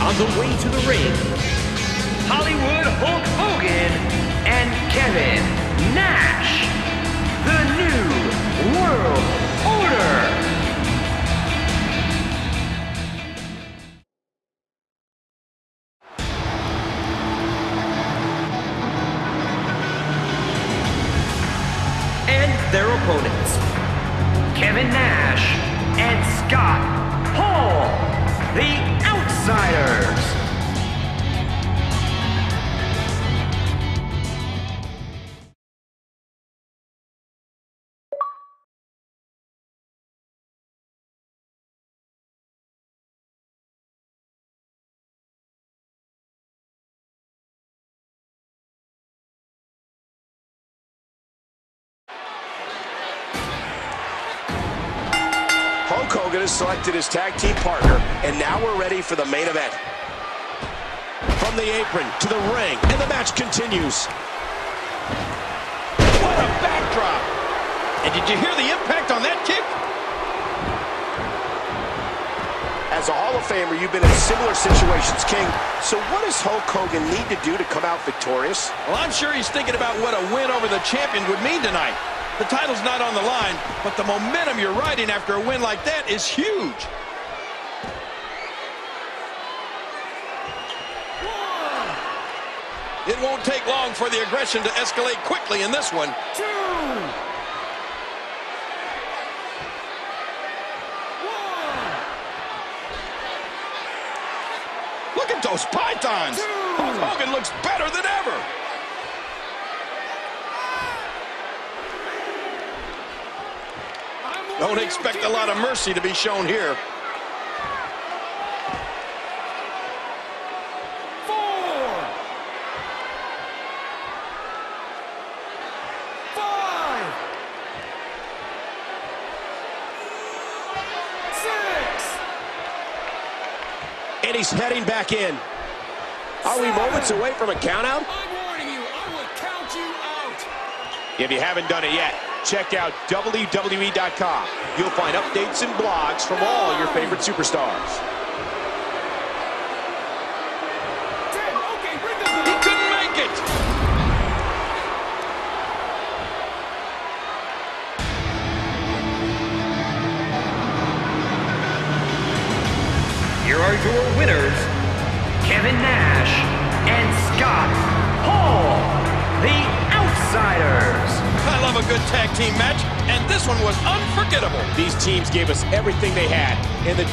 On the way to the ring, Hollywood Hulk Hogan and Kevin Nash. The New World Order. And their opponents, Kevin Nash and Scott Hall, the Hulk Hogan has selected his tag team partner, and now we're ready for the main event. From the apron to the ring, and the match continues. What a backdrop! And did you hear the impact on that kick? As a Hall of Famer, you've been in similar situations, King. So what does Hulk Hogan need to do to come out victorious? Well, I'm sure he's thinking about what a win over the champion would mean tonight. The title's not on the line, but the momentum you're riding after a win like that is huge. It won't take long for the aggression to escalate quickly in this one. Look at those pythons. Hulk Hogan looks better than ever. Don't expect a lot of mercy to be shown here. And he's heading back in. Are we moments away from a countout? I'm warning you, I will count you out. If you haven't done it yet, check out WWE.com. You'll find updates and blogs from all your favorite superstars. Here are your winners, Kevin Nash and Scott Hall, the Outsiders. A good tag team match, and this one was unforgettable. These teams gave us everything they had, and the